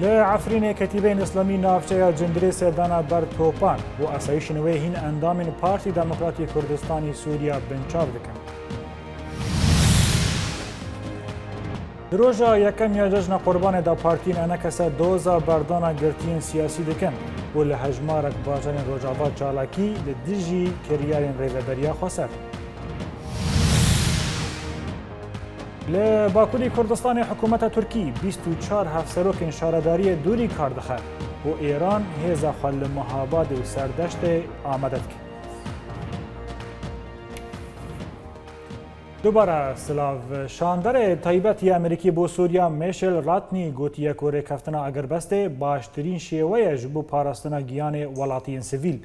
لە عفرینێ کەتیبەی ئسلامی ناوچەیە جندرێ سێدانا بەر تۆپان بۆ ئاسایشنەوەی هین ئەندامین پارتی دەموکراتی کوردستانی سووریا بنچاو دەکەن. درۆژە یەکەم یاجەژنە قوربانێدا پارتین ئەنە کەسە دۆزە بەردانە گرتین سیاسی دەکەن بۆ لە هەژمارەك باژەنی ڕۆژاوا چالاکی لە دژی کریارین ڕێگەدەریا خۆسەر. ل باکوری کردستان حکومت ترکی 24 هفسروک شارداری دوری کار دخه و ایران هیزا خل مهاباد و سردشت آمدد که دوباره سلاو شاندر تایبەتی ئەمریکی بۆ سووریا مێشل ڕاتنی گوتیە کۆرێ کەفتنا ئەگەر بەستێ باشترین شێوەیە ژ بوو پاراستنە گیانێ وڵاتیین سڤیل.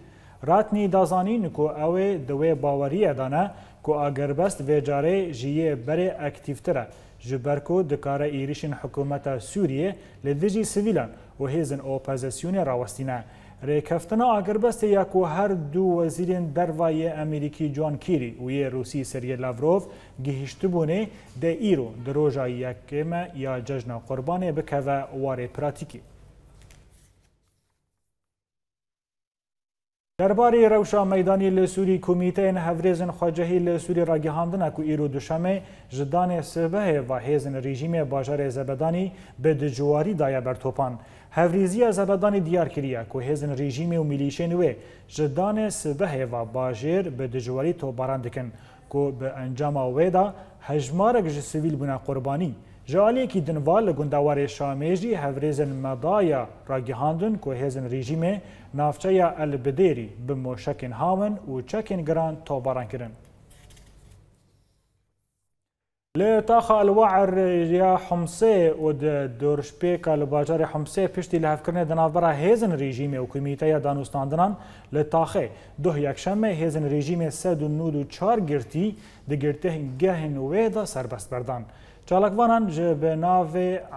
ڕاتنی دازانین کۆ ئەوێ دەوێ باوەریەدانە کو اگر بست ویجاره جیه بره اکتیفتره جبرکو دکاره ایریشن حکومت سوریه لدجی سویلان و هیزن اپوزیسیون راوستینه ریکفتنا اگر بست یا کو هر دو وزیرین دروای امریکی جان کیری و یه روسی سریه لاوروف گهشت بونه ده ایرو دروژا یکم یا ججن قربانه بکوه واره پراتیکی درباره روشا میدانی لسوری کمیته ان هفریزن خواجهی لسوری را گهاندن کو ایرو دوشمه جدان سبه و هیزن رژیم باجار زبدانی به دجواری دایا بر توپان هفریزی زبدانی دیار کریا کو هیزن رژیم و میلیشن و جدان سبه و باجر به دجواری تو باران دکن کو به انجام ویدا هجمارک جسویل بنا قربانی جالی کی دنوا لگندوار شامیجی هفریزن مدایا راگیهاندن که هزن رژیم نافچه البدیری به موشکن هاون و چکن گران توباران کرن. لطاخ الوعر یا حمسه و دورش پیکا لباجار حمسه پشتی لحف کرنه دنابرا هیزن رژیم و کمیته یا دانوستاندنان لطاخه دو یکشمه هیزن رژیم سد و نود و چار گرتی ده گرته گهن ویدا سربست بردان. چالاکوانان ژ به ناو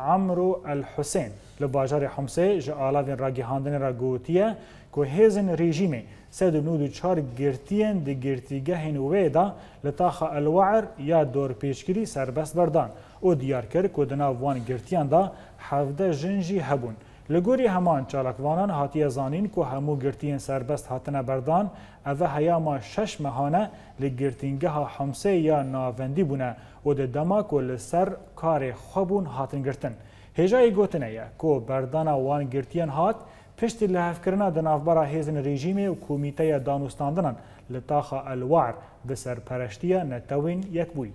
عمرو الحسین له باجار حمصه ژ آلاوین راگیهاندن را گوتیه کو هیزن رژیمه سد نود چار گرتین د گرتیگه نویدا لتاخه الوعر یا دور پیشگیری سربست بردان او دیار کر کو د ناو وان گرتیان دا 17 جنجی هبون لګوري همان چالاکوانان هاتیه زانین کو همو گرتین سربست هاتنه بردان اوه هیا ما شش مهانه لگرتینگه حمصه یا ناوندی بونه و د دما کو لسر کار خبون هاتن گرتن هجای گوتنه یا کو بردانا وان گرتین هات پشتی لحف کرنا د نافبرا هیزن رژیم و کمیته دانوستاندنن لطاقه الوعر د سر پرشتیه نتوین یک بوی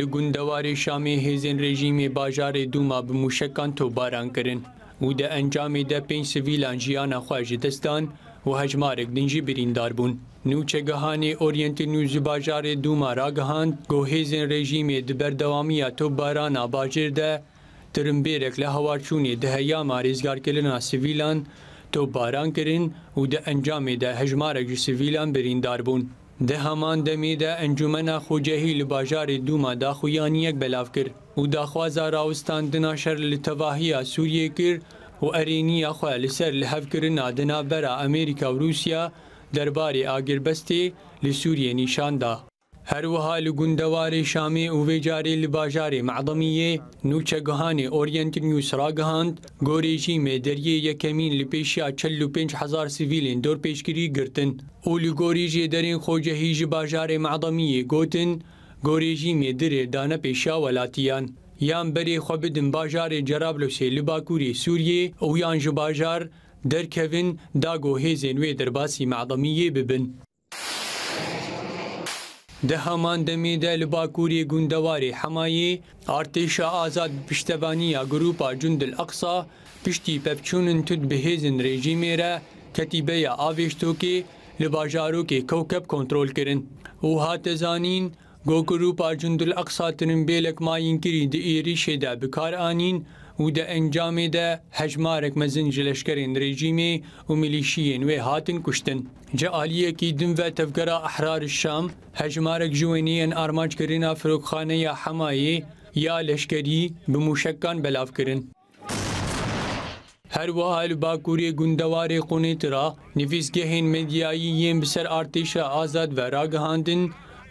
لگوندوار شامی هیزن رژیم باجار دوما به موشکان تو باران کرن و د انجام د پنج سویلان جیان خواهج دستان و hejmarek din jî birîndar bûn. Nûçe gihanê Oryentê Nû ji bajarê Duma ragihand gohêzên rejîmê di berdewamiya topbarana bacir de tirimbêrek li hewarçûnê di heyama rêzgarkirina sivîlan topbaran kirin û di encamê de hejmarek ji sivîlan birîndar bûn. Di heman demê de encumena xwecehî li bajarê Duma daxuyaniyek belav kir û daxwaza rawistandina şer li tevahiya Sûriyê kir و ئەرێنیە خۆ لەسەر لە هەفکردن نادنا بەرە ئەمریکا و رووسیا دەربارەی ئاگربەستی لە سووریە نیشاندا. هەروەها لە گوندەواری شامی وێجارێ لە باژارێ معدەمیە نوچەگەهانی ئۆریەنتنگ و سراگەهاند گۆرێژی مێدەریە یەکەمین لە پێشیا چەل و 5هزار سیڤیلین دۆر پێشگیری گرتن و لە گۆریژێ دەرین خۆجەهیژ باژارێ معدەمیە گوتن گۆرێژی مێدرێ دانە پێشیا وەلاتیان. یان بەری خۆ بدن باژارێ جەرابلووسێ لە باکووری سووریێ ئەو یان ji باژار دەرکەوین داگۆهێزێن وێ دەرباسی معدەمیە ببن. ده همان دمیده لباکوری گندواری حمایی ارتش آزاد پشتوانی گروپا جند الاقصا پشتی پپچونن تد بهیزن رژیمی را کتیبه آویشتو که لباجارو که کوکب کنترول کرن. او هات زانین گۆکروپا جندل ئەقساترن بێلک ماینگیری دی ئێریشێ دا بکارانین و دە ئەنجامێ دە هەژمارێک مەزن ji leşkerên rejîmê û milîşiyên wê hatin kuştin. Ji aliyekî din ve tevgera ehrar Şam, hejmarek ji wêniyên armaçkirina firokxaneya Hemayê ya leşkerî bi mûşekan belav kirin. Herwiha li Bakurê gundewarê Qunê tira, nivîsgehên medyayî yên bi ser artêşa azad ve ragihandin,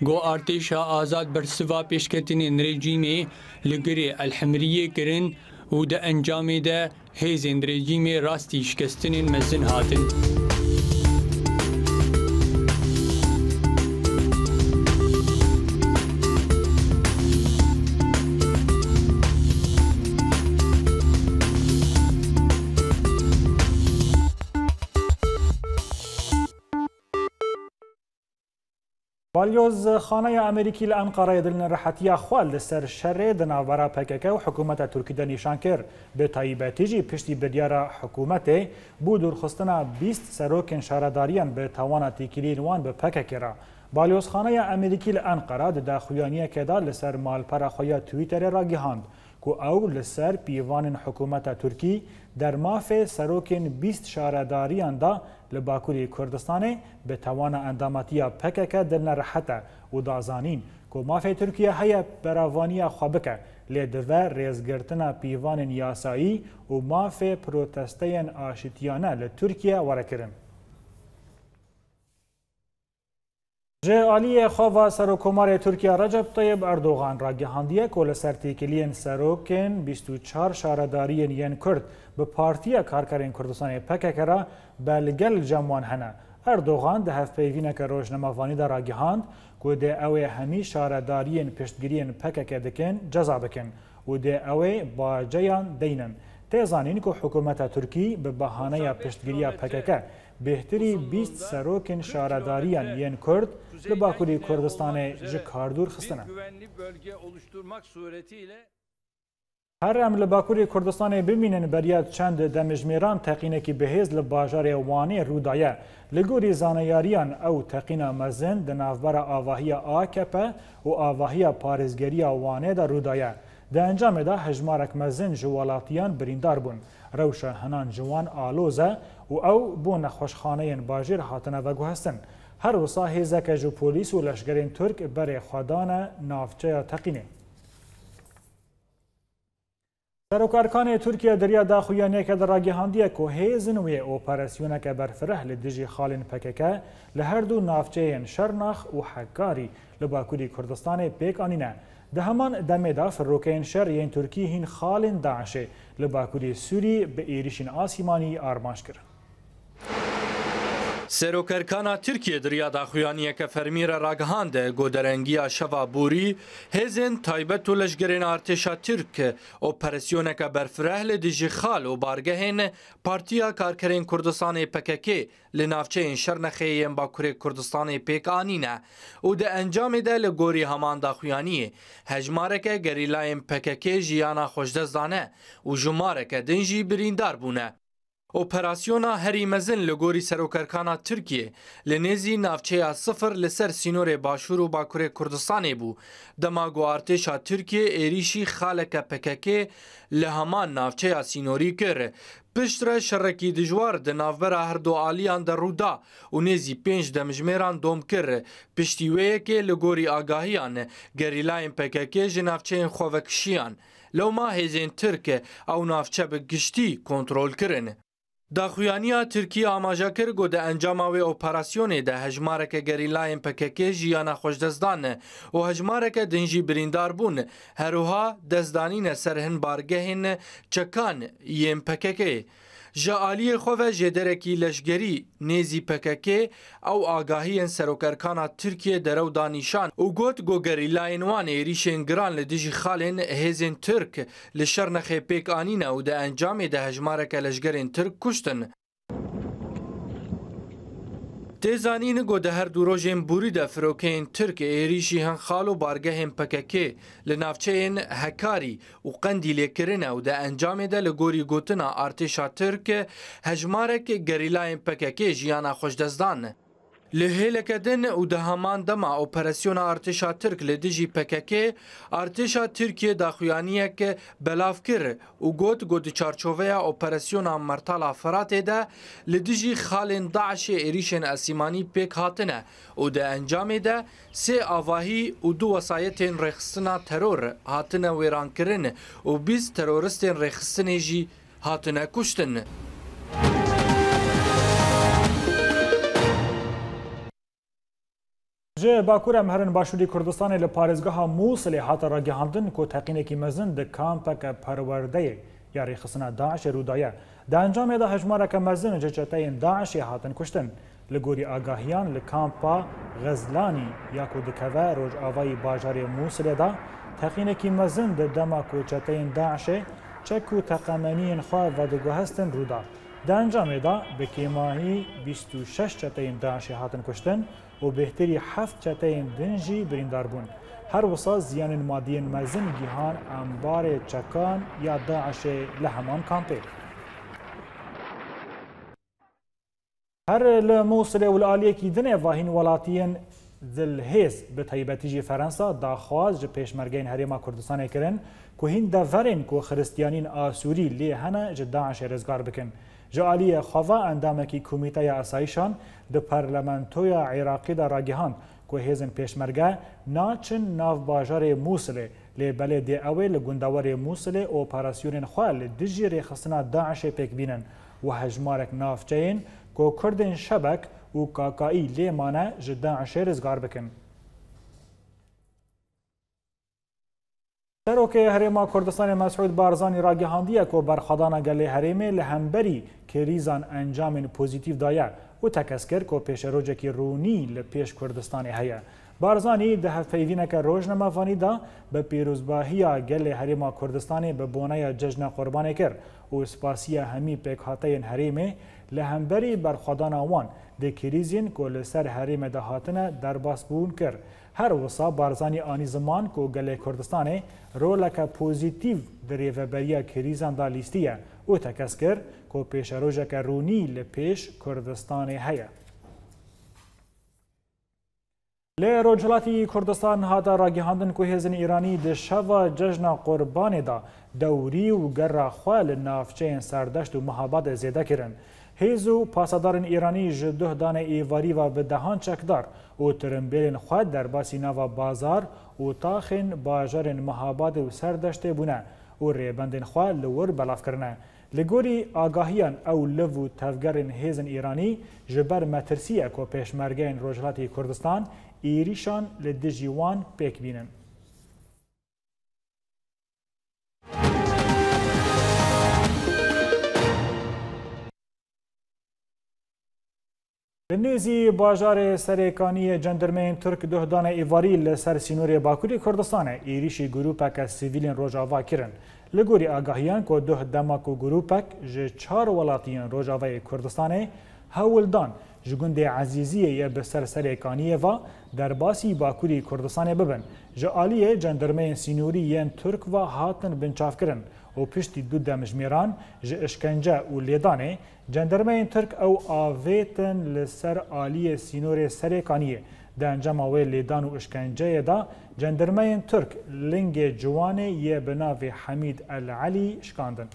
گو آارت آزاد برسوا پیشکتن اندریجی می لرِ الحمری کرن و انجام ده هیز اندریجی میر راستی شکستن ششكستن میذنات پالیۆز خانەیە ئەمریکی لە ئەم قەڕەیە دلنە ڕەحەتیا خوال لەسەر شەڕێ دەناوەرا پەکەکە و حکوومەتە تورکیدە نیشان کرد بە تایبەتیژی پشتی بردیارە حکوومەتێ بوو دوورخستنە 20 سەرۆکن شارەداریان بە تاوانە تیکیلینوان بە پەکەکێرا. بالیۆزخانەیە ئەمریکی لە ئەنقەرا دەدا خویانیەکەدا لەسەر مالپەرەخۆیە تویتەرێ ڕاگەهاند کو ئەو لەسەر پیوانن حکوومەتە تورکی دەرمافێ سەرۆکن 20 شارەداریاندا لباکوری کردستان به توان انداماتیا پکک دل نرحته و دازانین که مافی ترکیه هیا براوانی خوابکه لدوه ریزگرتنا پیوان یاسایی و مافی پروتستین آشتیانه لترکیه ورکرن J Aliye Xava Serokomarê Tirkiya Recep Tayyip Erdoğan ragihandiye ku li ser têkiliyên serokên 24 şaredariyên yên Kurd bi Partiya Karkerên Kurdistanê PKK ra belgel cemwan hene. Erdoğan di hevpeyvîneke rojnemavanî de ragihand ku dê ew ê hemî şaredariyên piştgiriyên PKK dikin ceza bikin û dê ew ê baceyan deynin. Tê zanîn ku hikûmeta Tirkî bi behaneya piştgiriya PKK بهتری 20 سروکن شارداریان یین کرد لباکوری کردستان جکاردور خستنه. هر ام لباکوری کردستان بمینن بریاد چند دمجمیران تقینه کی بهیز لباجار اوانی رودایه لگوری زانیاریان او تقینه مزن دنافبر آواهی آکپه و آواهی پارزگری اوانه در رودایه. ده انجام ده هجمارک مزن جوالاتیان بریندار بون. روشه هنان جوان آلوزه و ئەو بۆ نەخۆشخانەیەن باژێر هاتنە بەگوهستن هەروەسا هێزەکە ژ و پۆلیس و لەشگەرین تورک بەرێ خوادانە ناوچەیە تەقینێ سەرۆکارکانی تورکیا دەریا داخویانەکە دەڕاگەهاندیە کۆ هێزن وێ ئۆپەرسیونەکە بەرفرەح لە دژی خاڵین پەکەکە لە هەردوو ناوچەیەن شەرناخ و حەکاری لە باکووری کوردستانی پێکانینە. ده همان دمدا فروکین شریین ترکی هین خالن داعشه لباکوری سوری به ایریشین آسیمانی آرماش کرد. سەرۆکەرکانە ترکیە دریادا خویانیەکە فەرمیرە ڕاگەهاندە گۆدەرەنگیە شەوا بووری هێزن تایبەت و لەشگرێن ئارتێشا ترک ئۆپەرسیۆنەکە بەرفرەه لە دژی خاڵ و بارگەهێنە پارتیا کارکەرێن کوردستانی پەکەکێ لە ناوچەین شەرنەخەیەن باکوورێ کوردستانی پێکانینە و دە ئەنجامێدا لە گۆری هەماندا خویانیە هەژمارەکە گەریلایەن پەکەکێ ژیانە خۆشدەزانە و ژمارەکە دنجی بریندار بوونە اپراسیونا هری مزن لگوری سروکرکانا ترکیه لنیزی نافچه صفر لسر سینور باشور و باکور کردستانه بو دماغو ارتشا ترکیه ایریشی خالک پککه لهمان نافچه سینوری کر پشتره شرکی دجوار د ناوبره هر دو آلیان در رودا و نیزی پینج دمجمیران دوم کر پشتیویه که لگوری آگاهیان گریلاین پککه جنافچه خوفکشیان لو ما هیزین ترک او نافچه به گشتی کنترول کرن داخویانیا ترکیه ئاماژە کرد گۆ دە ئەنجاما wê operasyoنê de hejmareke gerîlayên pekekê jiyana xweşdezdan e û hejmareke din birîndar bûn herûha destdanîne ser hin bargehên çekan yên pekekê. جا عالی خوه جدرکی لشگری نیزی پککه او آگاهی سروکرکانا ترکیه درو دانیشان او گوت گو گریلاین وان ایریشن گران لدیجی خالن هزین ترک لشرنخ پیک آنین او ده انجام ده هجمارک لشگرین ترک کشتن تێزانینە گۆ دە هەردوو ڕۆژێن بوری دە فرۆکەین ترک عێریشی هەن خاڵ و بارگەهێن پەکەکێ لە ناوچەیەن هەکاری و قەندی لێکردنە و دە ئەنجامێدا لە گۆری گوتنە ئارتێشا ترکە هەژمارێکی گەریلایەن پەکەکێ ژیانە خۆشدەستدانە Li hêlekedin û deheman dema operasyona artêşa Tirk li dijî PKK, artêşa Tirkiye daxuyaniyek belav kir û got got çarçoveya operasyona Mertala Feratê de li dijî xalên Daişê êrişên esîmanî pêk hatine û de encamê de sê avahî û du wesayetên rêxistina teror hatine wêrankirin û bîst teroristên rêxistinê jî hatine kuştin. جه باکورم هرن باشوری کردستان له پارێزگەها مووسلی هاتە ڕگەهاندن کۆ تەقینێکی مەزن دە کامپەکە پەروەردەیە یاری خستنا داعش رودایە دا ئەنجامێدا هەژمارەکە مەزن جەچەتەین داعشی هاتن کوشتن لە گۆری ئاگاهیان لە کامپا غەزلانی یاکو دکەوە ڕۆژئاوایی باژاری مووسلێدا تەقینێکی مەزن دە دەما کۆچەتەین داعشێ چەک و تەقەمەنیین خوا ڤەدەگوهستن ڕوودا. دا ئەنجامێدا بە کێماهی 26 چەتەین داعشی هاتن کوشتن، و بهتری هفت چتین دنجی بریندار بون هر وسا زیان مادی مزن گیهان انبار چکان یا داعش لهمان کامپه هر لموصل و الالیه کی دنه واهین ولاتیان دل هیز به تایبتی جی فرانسا دا خواز جی پیشمرگین هریما کردستان کرن که هین دا ورین که خرستیانین آسوری لی هنه جی داعش رزگار بکن جا علی خوا اندامکی کمیته اسایشان د پارلمانتوی عراقی دا راگهاند که هیزن پیشمرگه ناچن ناو باجار موسل لی بله دی اوی لگندوار موسل او پاراسیون خوال دجی ریخستنا داعش پیک بینن و هجمارک ناف جین که کردن شبک و کاکایی لی مانه جدا عشیر زگار بکن. سروک هرما کردستان مسعود بارزانی را گهاندیه که برخدان گله هرمه لهمبری که ریزان انجام پوزیتیو دایه و تکسکر که پیش روجکی رونی لپیش کردستان هیه. بارزانی ده هفیوینک روزنامه فانی دا به پیروزباهی گل حریم کردستان به بونه جشن قربان کرد و سپاسی همی پکهاته حریم لهمبری برخوادان آوان ده کریزین که لسر حریم دهاتنه در باس بون کرد. هر وسا بارزانی آنی زمان کو گله کردستان رولک پوزیتیو در ریوبریا کریزان دا لیستیه او تکس کر کو پیش روژک رونی لپیش کردستان هیه. لی روجلاتی کردستان هادا راگیهاندن که هزن ایرانی ده شوا ججن قربانی دا دوری و گر خوال نافچه سردشت و محابات زیده کرن. هیز و پاسدارن ایرانی ژ دوه دانه ایواری و به دهان چکدار او ترمبیلن خود در باسی نوا بازار او تاخین باجارن مهاباد و سردشته بونه او ریبندن خوا لور بلاف کرنه لگوری آگاهیان او لو تفگرن هیزن ایرانی جبر مترسیه که پیشمرگین روجلاتی کردستان ایریشان لدجیوان پیک بینن به نوزی باجار سرکانی جندرمین ترک دهدان ایواری لسر سینور باکوری کردستان ایریشی گروپک سیویلین روژاوا کرن. لگوری آگاهیان که ده دماکو گروپک جه چار ولاتیان روژاوای کردستان هولدان جگند عزیزی یا به سر سرکانی و در باسی باکوری کردستان ببن. جه آلیه جندرمین سینوری یین ترک و هاتن بنچاف کرن. و پشتی دو دمجمیران جه اشکنجه و لیدانه جندرمین ترک او آویتن لسر آلی سینور سرکانیه د انجام او لیدان او اشکنجه دا جندرمین ترک لنګ جوانه یې بناوی حمید العلی شکاندن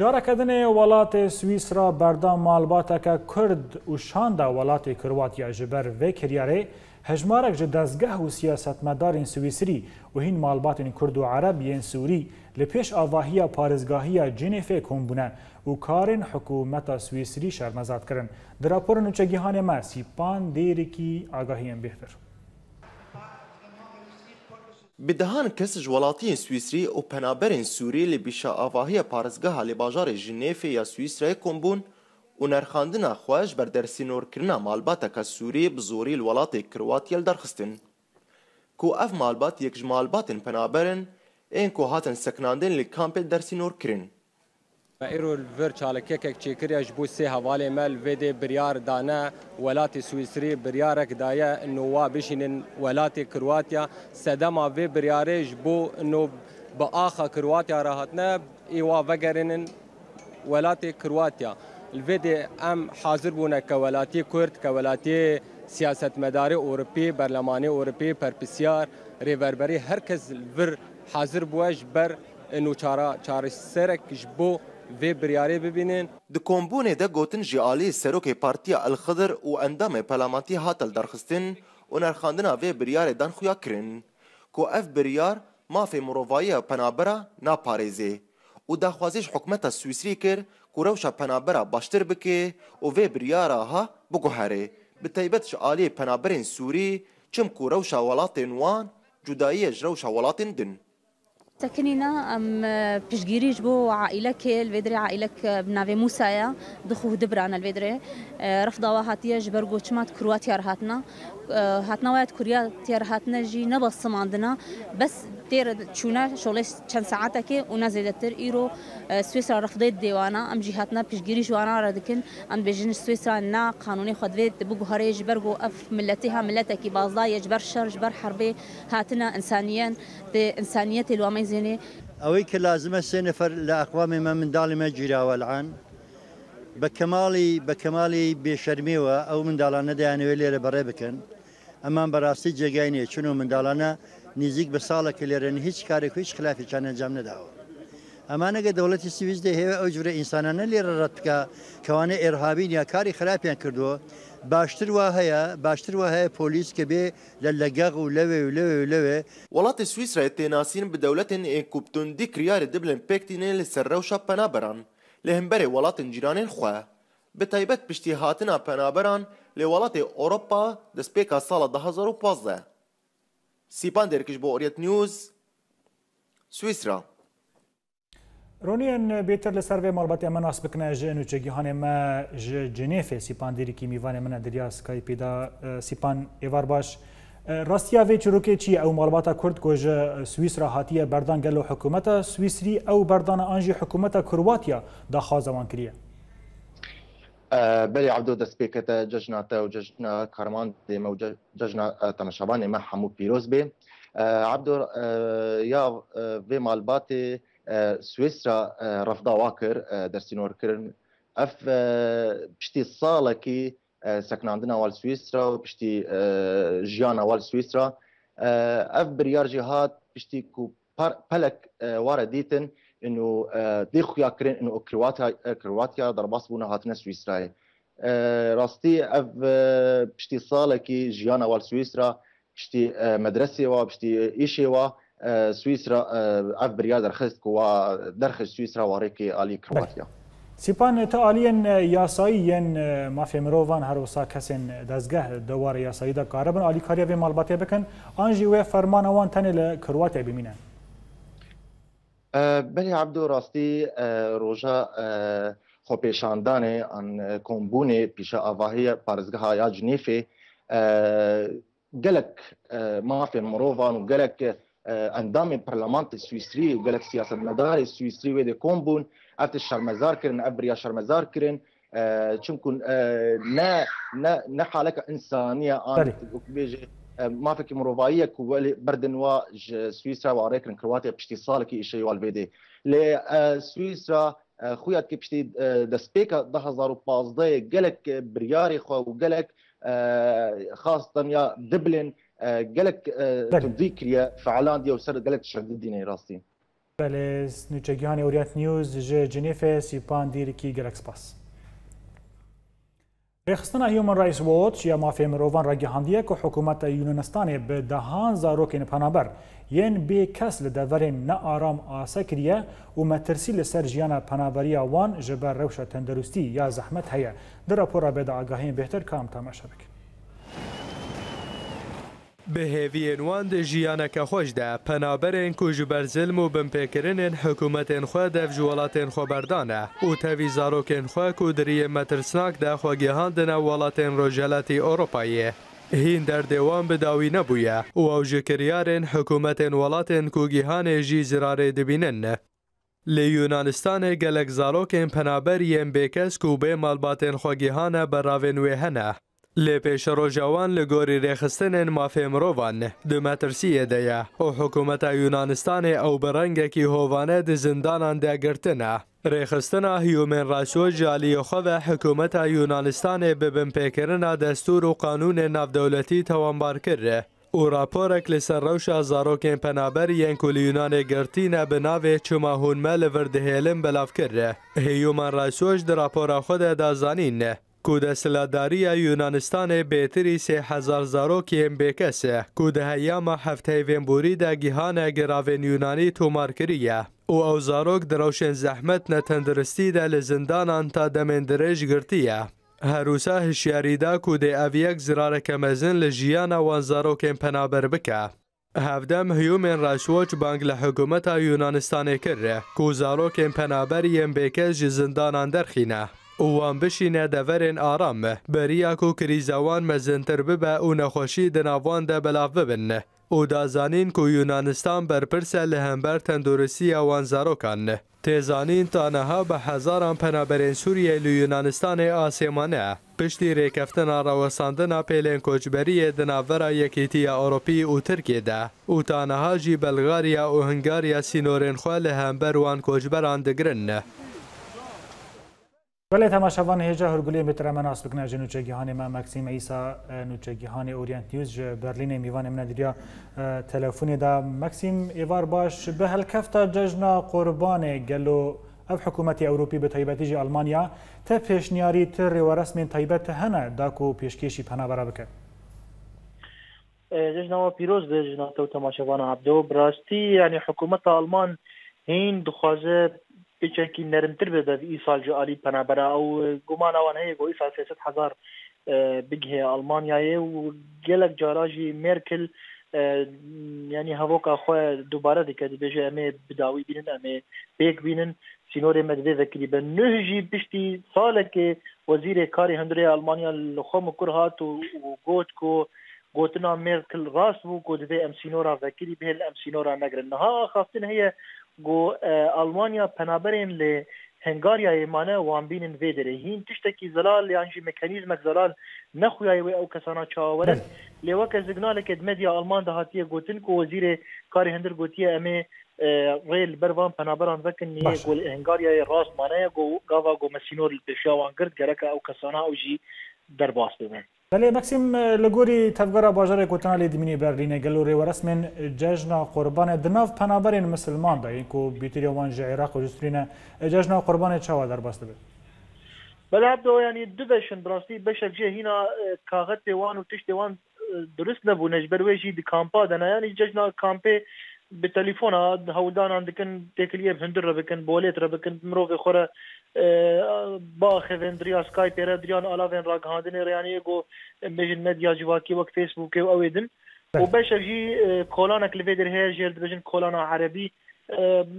جارکردن ولات سوئیس را بردا مالباتا که کرد و شاندا ولات کرواتیا جبر و کریاره هجمارک جه دزگه و سیاستمدارین سوئیسری و هین مالباتین کرد و عربیین سوری لپیش آواهی پارزگاهی جنیفه کنبونه و کارین حکومت سوئیسری شرمزاد کرن در راپور نوچگیهان ما سیپان دیرکی آگاهیم بهتر Bi dehan kes ji welatiyên Swîsrî û penaberên Sûrî li bîşeavahiya parêzgeha lê bajarê Jinêfê ya Swîsreyê kombûn û nerxandina xwe ji ber dersînorkirina malbateka Sûrî bi zorî li welatê Kroatiyê derxistin. Ku ev malbat yek ji malbatên penaber in, ên ku hatin seknandin li kampê dersînorkirin. ایرو ورچال کیکک چیکریا جبو سه حواله مل ودی بریار دانه ولات سوئیسری بریارک دایه نوا بشینن ولات کرواتیا سدما و بریارش بو نو با آخا کرواتیا راحتنه ایوا وگرنن ولات کرواتیا الفيدي ام حاضر بونا كولاتي كرد كولاتي سياسة مداري اروپی برلماني أوروبي بربسيار ريفربري هركز ور حاضر بواج بر انو چارا چاري سرك جبو وی بریاره ببینن د کومبونې د ګوتن جیالي سروکې پارتیا الخضر او اندام پلاماتي هاتل درخستن او نرخاندنا وی بریاره دان خویا کرن کو اف بریار مافی مروایی پنابرا ناپارێزێ او دا خوازش حکومت سویسری کر کو روشا پنابرا باشتر بکې او وی بریاره ها بګوهره به تایبت جیالي پنابرین سوری چم کو روشا ولاتن وان جدایی روشا ولاتن دن تكنينا ام بشجيري جبو عائلة عائلك البدري عائلك بنافي موسايا دخو دبرانا البدري أه، رفضوا هاتيا جبرجو تشمات كرواتيا رهاتنا هاتنا كوريا تير هاتنەوەیت کوریا تێرهاتنەژی نەبە سماندنا بەس تێرە چوونە شۆڵێش چەند سعاتەکێ و نەزێدەتر ئیرۆ اه، سوێسرا ڕخدەیت دێوانە ئەم جیهاتنە پیشگیری جوانارە دکن ئەم بێژن سوێسرا نا قانونی خودوێت بگو هەرێژ بەرگ و ئەف ملەتی ها ملەتێکی بازدایەج بەر يجبر بەر حربێ هاتنە ئینسانیان ئینسانیەتی لوامەی زێنێ اوي کە لازمە سێ نەفەر لە ئەقوامی مە منداڵیمە جیراوەلعان بە کەماڵی بە کەمالی بێشەرمیەوە ئەو منداڵانە دەیانەوێت لێرە بەڕێ بکەن ئەمان بەڕاستی جێگای نیە چون و منداڵانە نزیک بە ساڵەکە لێرن هیچ کارێک هیچ خلافێکیان ئەنجام نەداوە. ئەمانەگە دەوڵەتی سویست دە هێوە ئەو جورە ئینسانانە لێرە ڕەتکە کەوانە ئێرهابین یا کاری خراپیان کردووە باشتر وا هەیە باشتر وا هەیە پۆلیس کە بێ لە لەگەغ و لەوێ و لەوێ و لەوێ وڵاتی سویسرای تێناسیین بە دەولەتێن ئێکوپتوندی کریارە دەبلن پێکتینێ لە سەرڕەوشە پەنابەران لە هەمبەرێ وڵاتن جیرانێن خوێ بە تایبەت پشتی هاتنە پەنابەران Левалати Европа, деспека сала 2015. Сипан Деркиш Бориет Ньюз, سويسرا رونیان بیتر لسر مالبات امن اس بکنه جنو چه گیهان ما جنیفه سیپان دیری کی میوان من دریا سکای پیدا سیپان ایوار باش راستیا وی چروکی چی او مالبات کرد کوج سویسرا هاتیه بردان گلو حکومت سویسری او بردان آنجی حکومت کرواتیا دا خوازوان کریه آه، بلي عبدو دا سبيكتا جژناتە و ججنا كارمان دي مو ججنا آه، تمشاباني ما حمو بيروز بي آه، عبدو یا vê malbatê سوێسرا ڕفداوا کرد دەستینۆرکردن ئەف پشتی ساڵێکی سەکناندن ئەوال سویسرا و بشتي جيانا ئەوال سویسرا ئەف بریارژی هات پشتی و پەلک وارە دیتن انه ديخويا كرين انه كرواتيا كرواتيا ضرباس بونا هاتنا سويسرا راستي اف بشتي صالكي جيانا وال سويسرا بشتي مدرسه و بشتي ايشي و سويسرا اف بريا درخست كوا درخ سويسرا وريكي الي كرواتيا سیپان تا آلین یاسایی ین مافیا مروان هر وسا کسین دزگه دوار یاسایی دا کاربن آلی کاریه به مالباتیه بکن آنجی و فرمان آوان تنه لکرواتیه بمینن آه، بلی عبدو راستی آه، روژا آه، خوپیشاندان ان کومبونه پیش آواهی پارزگاه یا جنیفه گلک مافی مروفان و گلک اندام پرلمانت سویسری و گلک سیاست مدار سویسری ویده کومبون افت شرمزار کرن ابریا شرمزار کرن چون کن نه نه نه حالک انسانیه آن بیجه mafek mirovayiyek ku berdin wa ji Swîsra û Arêkirin Kroatiya piştî salekî îşeyî wal bêdê. Lê Swîsra xuya ke piştî destpêka 2015 gelek biryarê xwe û gelek xastan ya Dublin gelek tundî kiriye Finlandiya û ser gelek şerdîdînê rastî. Belê nûçegihanê Orient News ji Cinêfê sîpan dîrikî gelek spas. رخصتنا هیومن رایس واچ یا مافیا مروان را گهاندیه که حکومت یونانستان به دهان زاروکین پنابر یین بی کس لدورین نه آرام آسه کریه و مترسی لسر جیان پنابری وان جبر روش تندرستی یا زحمت هیه در راپورا به دا آگاهین بهتر کام تماشا بکن خوش ده، پنابر این که بر ظلم و بمپێکردنێن حکوومەتێن خوا این خواه خۆبەردانە و مترسناک ده خواه گیهان ده نوالات این رو جلتی اروپایی. هین دەردێوان بداوی نبویه و جی زراره دبینن لی یونانستان گلک زاروک این پنابر یه بیکس پەنابەر بی مالبات این خواه مالباتێن براوی هنه لێپێشە ڕۆژاوان لگوری ریخستن این مافێ مرۆڤان دو یونانستان او برنگ حکوومەتە یونانستانی دی زندانان هۆوانە گرتنه. ریخستن هیومن هیومێن جالی جاالیۆخەوە حکومت یونانستانێ ببن پێکردنا دستور و قانونێ ناودەولەتی لسر روش راپۆرێک لەسەر ڕەوشە پنابر یین یەنکولی یونانێ گرتینە بناوێ چما بلاف لە هیومن بەلافکردێ. هیومان در خود دا زانین، کود د سلاداری یونانستان بهتری هزار زارو کیم ام کو ده ایام هفته گیهانه ده گیهان گراوین یونانی تومار کریه او او زاروک دروشن زحمت نتندرستی ده لزندانان تا دمندرش گرتیه هروسا هشیاریدا کو ده او یک زرارک مزن لجیان وان زاروکن پنابر بکه هفدم هیومن راشوچ بانگ له حکومت یونانستان کرده کو زاروکن پنابر یم بکش زندانان درخینه اوان بشینە دەڤەرێن ئارامە بەریاک و کریزەوان مەزنتر ببە و نەخۆشی دناوان دە بەلاو ببنە و دازانین کو یونانستان بەرپرسە لە هەمبەر تەندروستی ئەوان زارۆکانە تێزانین تانەها بە هەزاران پەنابەرێن سووریە لە یونانستانی ئاسێمانەیە پشتی ڕێکەفتنا ڕەوەساندنا پێلێن کۆچبەریە دناڤەرە یەکێتیە ئەوروپی و ترکێدا و تانەهاژی بەلغاریا و هەنگاریا سینۆرێنخوا لە هەمبەروان کۆچبەران دەگرنە. ولی تماشاوان هجا هرگلی مترمن آسبکنه جه نوچگیهان ما مکسیم ایسا نوچگیهان اورینت نیوز جه برلین میوان من دریا تلفون دا مکسیم ایوار باش به هلکفتا ججنا قربان گلو اف حکومت اروپی به تایبتی جه المانیا تا پیشنیاری تر و رسم تایبت هنه داکو پیشکشی پنا برا بکه ججنا پیروز به ججنا تو تماشاوان عبدو براستی یعنی حکومت آلمان هین دخوازه پیچکی نرمتر بده ای سال جه علی پنابرا او گمان اوان هی گو ایسا 300 هزار بگه آلمانیا و گلک جاراجی مرکل یعنی هەوکا خۆ دووبارە دەکات بێژێ ئەمێ بداوی بینن ئەمێ پێک بینن سینۆرێ مەدێ دەکری بە نوێژی پشتی ساڵێکێ وەزیرێ کاری هەندرێ ئەلمانیا لە خۆم کوور هات و گوت کۆ گوتنا مرکل ڕاست بوو کۆ دەبێ ئەم سینۆرا ڤەکری بێ ئەم سینۆرا نەگرن نها خاستن هەیە گو آلمانیا پنابرین لی هنگاریا ایمانه وان بینن ویدره هین تشتکی زلال یان جی مکانیزمک زلال نخویای وی او کسانا چاورن لی وک سیگنال کد مدیا آلمان ده هاتیه گوتن کو وزیر کار هندر گوتیه امه ریل بروان پنابران وکن نیه گول هنگاریا راست مانه گو گاوا گو مسینور پیشاوان گرد گرکه او کسانا او جی درباس بمن بله مکسیم لگوری تفگرا باجار کوتنالی دمینی برلین گلوری و رسمن ججنا قربان دناف پنابرین مسلمان دایی کو بیتری وان عراق و جسترین ججنا قربان چاوا در بسته بید بله عبدو یعنی دو بشن براستی بشک جه هینا کاغت وان و تشت وان درست نبو نجبر ویجی دی کامپا دنا یعنی ججنا کامپه به تلفن ها هودان اندکن تکلیه هندر را بکن بولیت را بکن مروف خوره با اندريا سکایپ را دریان الاوین راگهاندن يعني گو مجن مدیا جواکی وک فیسبوک او اویدن و باش جی كليفيدر اه، کلیوی در هر جرد عربی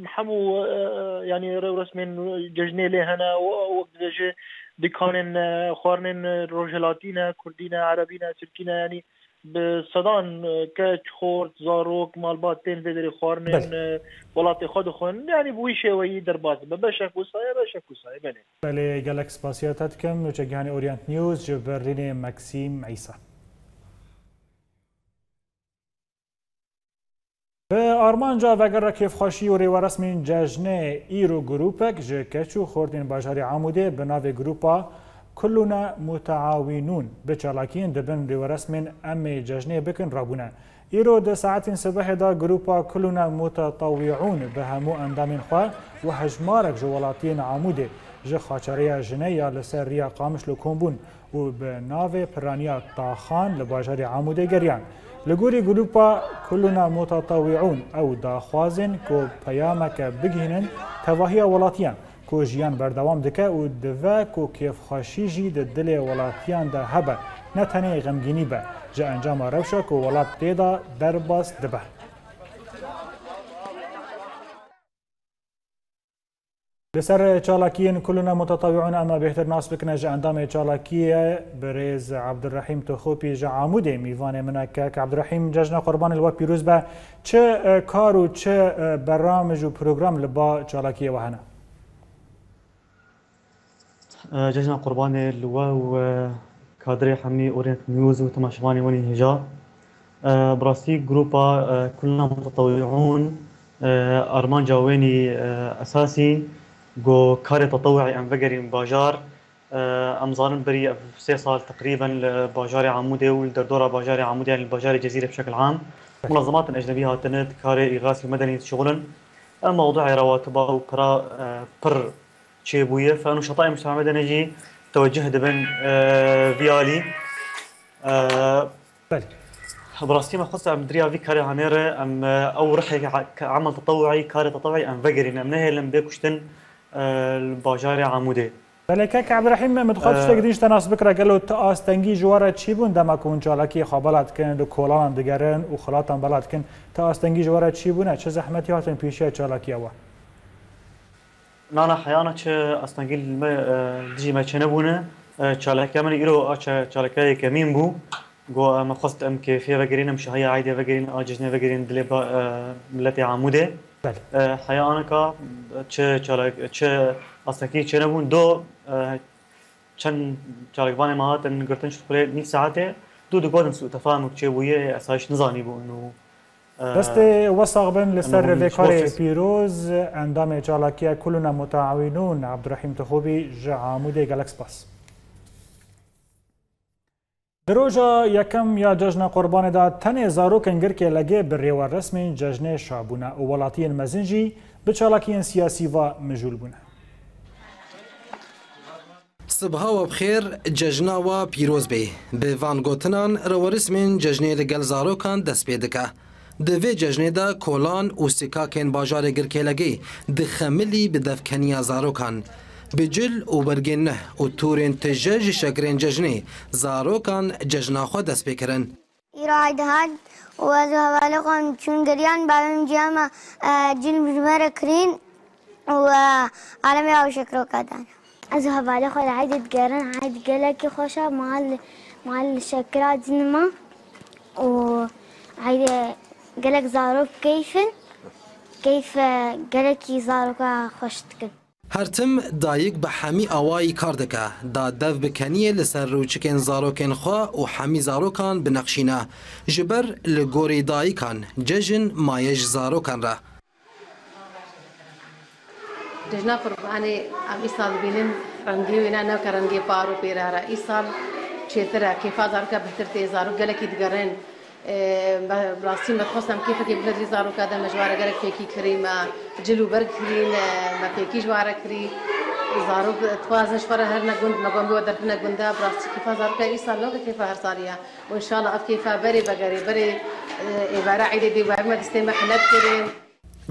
حمو اه، يعني اه، رسمين ججني هنا وقت دجي بكانن خورنن روجلاتينا كردينا عربينا تركينا يعني به صدان کچ خورد زاروک مالبات تین ویدری خورنین ولات خود خون یعنی بوی شوی در باز به بشک وسایه بشک وسایه بله بله گلکس پاسیاتت کم نو چگان اورینت نیوز جبرین مکسیم عیسی به آرمانجا وگر رکیف خوشی و ریو رسمین ججنه ایرو گروپک جه کچو خوردین باشاری عموده به ناو گروپا كلنا متعاونون بچالاکین دبن به رسمن ام جشنه بکن رابونه ایرو د ساعت صبح دا گروپا كلنا متطوعون به همو اندام خوا و هجمارک جوالاتین عموده جه خاچریا جنه یا لسر ریا قامش لکومبون و به ناو پرانیا تاخان لباجر عموده گریان لګوري ګروپا كلنا متطوعون او دا خوازن کو پیامک بگهنن تواهی ولاتیان کو ژیان بەردەوام دکە و دڤە و کێفخواشیژی دە دلێ وڵاتیاندا هەبە نەتەنەی غەمگینی بە جە ئەنجامە ڕەوشە و وڵات تێدا دەرباس دبە. لسر چالاکیین کلنا متطاوعون اما بهتر ناس بکنه جا اندام چالاکیه بریز عبدالرحیم تخوپی جا عموده میوان منکه که عبدالرحیم ججن قربان الوقت پیروز به چه کار و چه برامج و پروگرام لبا چالاکیه وهنه آه، ججنا قرباني اللواء وكادري حمي اورينت نيوز وتماشباني وني هجا آه، براسي جروبا كلنا آه، متطوعون ارمان جاويني اساسي جو كاري تطوعي ام فقري باجار ام ظالم بري سي صار تقريبا باجاري عمودي والدردوره باجاري عمودي يعني الباجاري الجزيره بشكل عام منظمات اجنبيه تنت كاري اغاثي مدني شغلن الموضوع رواتبه وبرا بر شيبويا فنشطاء المجتمع المدني جي توجه دبن آه فيالي آه طيب. براستي ما خص ام دريا في كاري هانير ام آه، او رحله عمل تطوعي كاري تطوعي ام فقري ام نعم، نهي لم بيكشتن آه، الباجاري عمودي بله که عبد الرحيم مدخل آه. شده که دیشتن از بکره گلو تا آستنگی جواره چی بون دما كون جالکی خواه بلد کن دو کولان دگرن و خلاتان بلد کن تا آستنگی جواره چی بونه چه زحمتی هاتن پیشه جالکی اوه نانا حيانا چه اسنگیل ما دیجی ما چنه بونه چالکه من ایرو آچه چالکه کمین بو گو ما خواست ام که فيها فاكرين مش هي عادي فاكرين اه جزنا دلي با ملتي عموده حيانا حيا كا چه چالك چه اصلا چنه بون دو چن چالكوان ما هاتن گرتن شو نيك ساعته دو دو گادن سو تفاهم چه بويه اساش نزاني بو انه دەستی وەساغبن لەسەر ڕێکاری پیرۆز ئەندامێ چالاکیە کولونە متعاوینون عبدڕحیم تخۆبی ژە عامودەی گەلکسپاس. درۆژە یەکەم یا جەژنە قوربانێدا تەنێ زارۆکەنگرکێ لەگێ بڕێوە ڕسمین جەژنێ شابوونە و وڵاتیان مەزنجی بچالاکیان سیاسیڤ مژول بوونە. سبهاوە بخێر جەژناوە پیرۆز بێ بێ ڤانگوتنان ڕەوەرسمین جەژنێ لەگەل زارۆکان دەست پێ دکە. د وی ججنه دا کولان او سکاکن بازار گرکلگی د خملی به دفکنیا زاروکان بجل او برگن نه او تورن تجج شکرین ججنه زاروکان ججنا خو دست بکرن ایراد هاد و از حواله قام چون گریان بالم جام جن مجمر کرین و عالم او شکرو کدان از حواله خو عید گرن عید گلکی خوشا مال مال شکرات ما و عید قالك زارو كيفن كيف قالك زارو خوشتكن هرتم دایک به حمی آوایی کار دکه دا دو بکنیه لسر روچکن زاروکن خوا و حمی زاروکان بنقشینه جبر لگوری دایکان ججن مایش زاروکان را جشنا قربان ام ایسال بینن رنگی وینا نو که رنگی پارو پیره را ایسال چیتره کیفا زارو که بهتر تیزارو گلکی دگرن بەڕاستی مەخۆستم کیفەکی بەری زارۆکا دەمە ژوارەگەرە پێکی کریمە جلو بەرگرین مەپێکی ژوارە کری زارۆک توازە شوارە هەر نەگوند مەگوم بۆ دەرکە گوندا بڕاستی کیفا زارکە ئیسا لۆگە کیفا هەرساریە وشاڵە ئەف کیفا بەرێ بەگەری بەرێ ئێبارە عیدی دیوارمە دەستێ مەحەلەت کرێن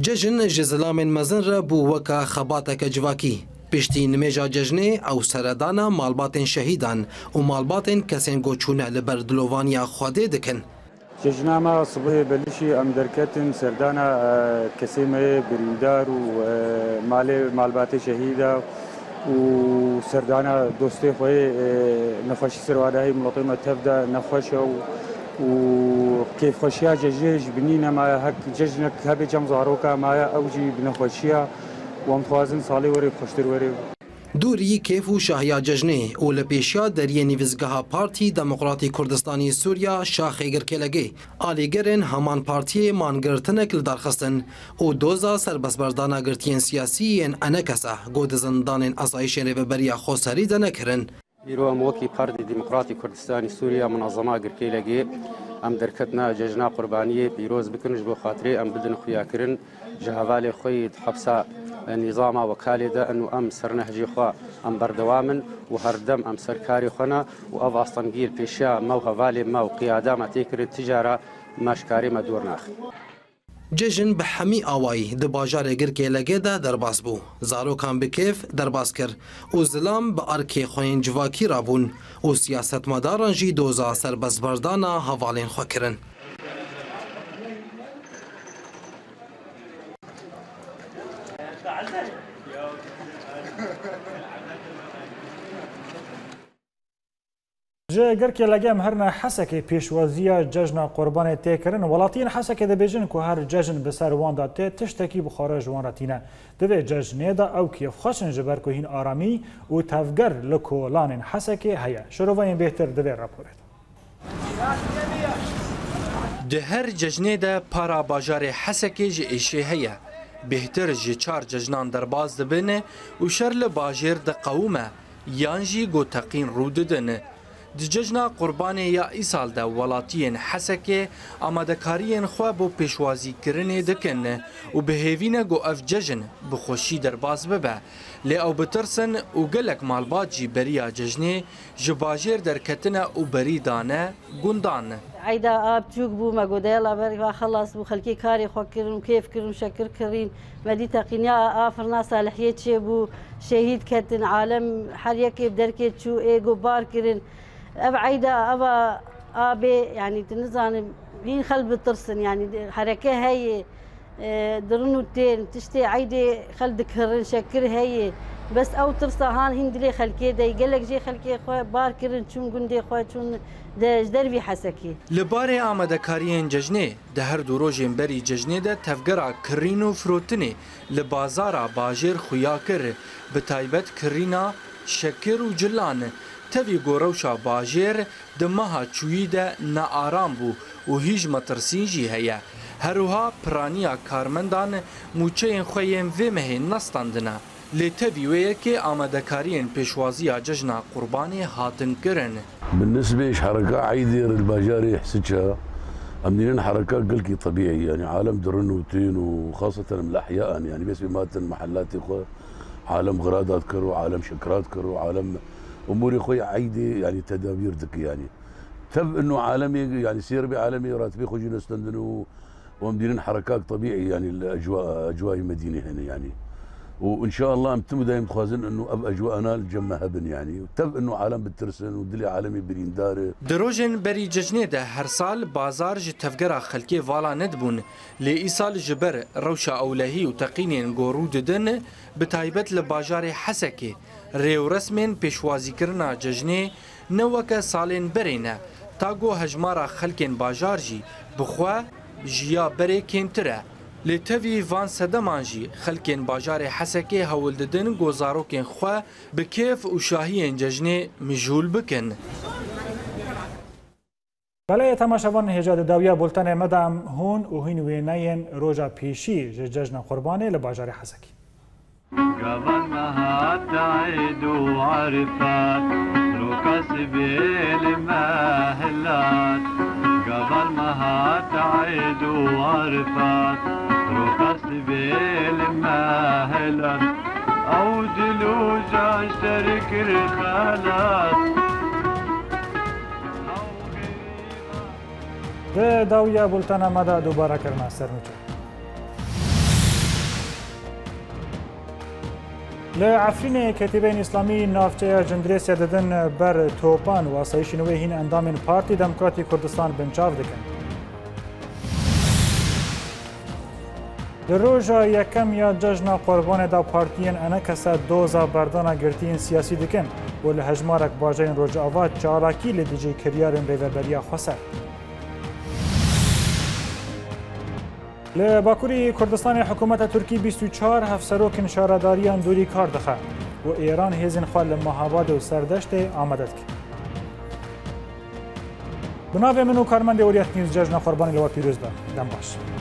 جەژن ژزلامێن مەزنرە بوو وەکە خەباتەکە جواکی. پشتی نمێژا جەژنێ ئەو سەردانە مالباتێن شەهیدان و مالباتێن کەسێن گۆچوونە لەبەر دلۆوانیا خوادێ دکن Cejnama Sıbıhı Belişi em derketin serdana kesime birindar û malê malbatê şehîda û serdana dostê xwe nexweşî serwadayî miletê me tev de nexweş e û kêfxweşiya cejê ji binîna me hek cejnek hebe cem zaroka me ew jî bi nexweşiya wan dixwazin salê werê xweştir werê دوری کیف و شاهیا ججنه او لپیشیا در یه نویزگاه پارتی دموقراتی کردستانی سوریا شاخی گرکلگی آلیگرن همان پارتی مانگرتنک لدارخستن او دوزا سربسبردانا گرتین سیاسی این انکسا گود زندان اصایش ریوبریا خوسری دنکرن ایرو ام وکی پارتی دموقراتی کردستانی سوریا منظمه گرکلگی ام درکتنا ججنا قربانی پیروز بکنش بو خاطری ام بدن خویا کرن جهوال خوید حبسا نظاما و کالی دا انو ام سرنهجی خوا ام بردوامن و هردم ام سرکاری خونا و او آستانگیر پیشا مو هوالی مو قیادام تیکر تجاره مشکاری ما دور ناخی جژن بە هەمی ئاوایی د باژارێ گرکێ لەگێدا دەرباس بوو زارۆکان بکێف دەرباس کرد و زلام بە ئەرکێ خۆین جوواکی رابوون و سیاستمەداران ژی دۆزا سەر بەزبەردانە هەواڵێن خۆکردن گەرکێ لەگەم هەرنا حەسەکەی پێشوەزیە جەژنە قوربانێ تێکردن وڵاتین حەسەکە دەبێژن و هەر جەژن بەسەر واندا تێ تشتێکی بخۆرە ژوانەتینە دەبێت جەژنێدا ئەو کیف خۆشن ji ber کوهین ئارامی و تەفگەر لە کۆلانین حەسەکێ هەیە شرۆڤین بێتتر دەبێت راپۆرێت. Di her cejnê de para bajarê hesekê ji êşê heye. Bêhtir ji çar cejnan derbaz dibine û şer li bajêr diqewme yan jî goteqîn rû didine. د ججنا قربان یا ایصال د ولاتین حسکه آمادکاریین خو بو پیشوازی کرنه دکن او به هیوینه گو اف ججن بخوشی در باز ببه لێ ئەو بترسن و گەلک مالباجی بەریا جژنێ ji bajêr derketina û berîdane gundan. Eyda ab çûk bû me godeya berî xelas bû xelkê karê xwe kirin kêf kirin şekir kirîn medî teqîniya afirna salihiyê çêbû şehîd ketin alem her yekê derkê çû êgo bar kirin. Ev eyda eva abê yanî tu nizanim hîn xel bitirsin yanî hereke heye. درن وتين تشتي عيدي خلدك هرن شكر هي بس او ترصا هان هند لي خلكي داي قال لك جي خلكي خو بار كرن چون گوندي خو چون د جدروي حسكي لباري آمده كارين ججنه ده هر دو روزين بري ججنه ده تفگرا كرينو فروتني لبازارا باجر خويا كر بتايبت كرينا شکر و جلان تەوی گۆڕەوشا باژێر دمەها چووی دە نەئارام بوو و هیچ مەترسین ژی هەیە هروها پرانیا کارمەندان موچەیەن خۆیان vê mehên nastandine lê tevî wêyekê amadekariyên pêşwaziya cejna qurbanê hatin kirin. بالنسبة حركة عيدير الباجاري امنین حرکه گل کی طبيعي يعني عالم درن وتين وخاصة الأحياء يعني بس بمات المحلات إخوة عالم غرادات كرو عالم شكرات كرو عالم اموری خوی عیدی يعني تدابير دکی يعني تب إنه عالمي يعني سير بعالمي راتبي خوجي نستندنو ومديرين حركات طبيعي يعني الاجواء اجواء المدينه هنا يعني وان شاء الله امتم دايم خازن انه اب اجواءنا الجمة هبن يعني وتب انه عالم بترسن ودلي عالمي برين داره دروجن بري ججني ده هر سال بازار جي تفقرا خلكي والا ندبون لي ايصال جبر روشا اولهي وتقينين غورو ددن بتايبت لباجار حسكي ريو رسمين بيشوازي كرنا ججني نوکه سالين برینه تاگو هجمارا خلکین باجار جی بخوا jiya berê kêmtir e. Lê tevî van sedeman jî xelkên bajarê Hesekê hewl didin gozarokên xwe bi kêf û şahiyên cejnê mijûl bikin. بەلای تەماشەوان هێژا دەداویە بولتەنێ مەدام هۆن و هین وێنەیەن ڕۆژە پێشی ژە جەژنە قوربانێ لە باژاری حەسەکی. گەڤەرمەهاتاید و عرفات ڕوکەسی بێ لە مەهلات. ظلمها تعيد وارفات رخص بالماهلة أو دلوج شرك رخالات به داویا بولتنه مده دوباره کرمه سر میچه لە ئەفرینێ کەتیبین ئیسلامی ناوچەیە جندرێسیە دەدەن بەر تۆپان واسایشنەوەی هین ئەندامین پارتی دەموکراتی کوردستان بنچاو دەکەن. لە ڕۆژە یەکەم یا جەژنا قۆربانێدا پارتیەن ئەنە کەسە دۆزا بەردانە گرتیین سیاسی دەکەن بۆ لە هەژمارێک باژین ڕۆژاوا چاراکی لە دیجێ کریارن ڕێڤەربەریا خۆسەر. له باکوری کردستان حکومت ترکی 24 هفسروک شارداریان دوری کار دخه و ایران هیزن خوال مهاباد و سردشت آمدد که بناوی منو کارمند اوریت نیوز ججن قربانی لوا پیروز ده دم باش